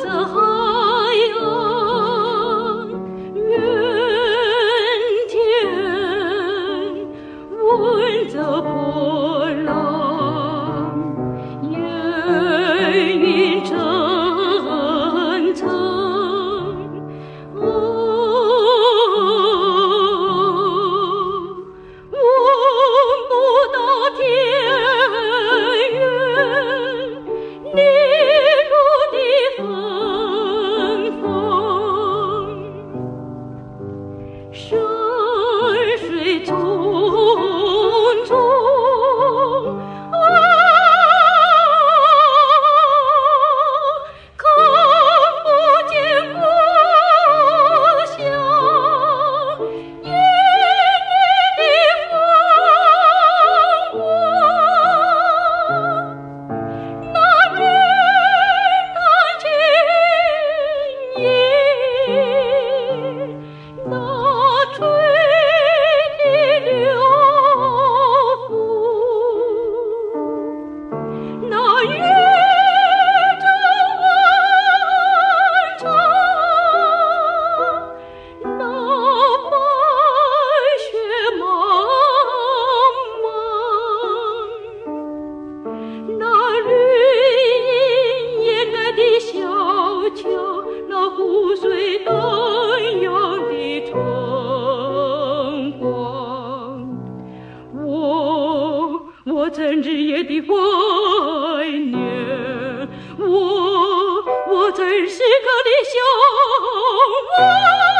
走我曾日夜的怀念，我我曾时刻的向往。